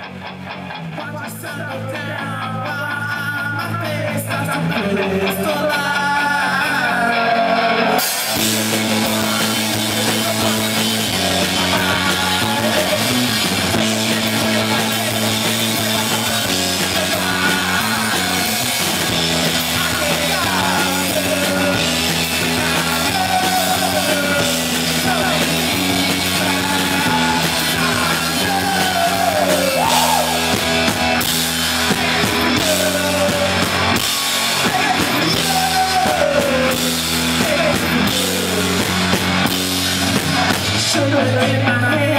Watch settle down my face starts to blister. Sugar in my hand.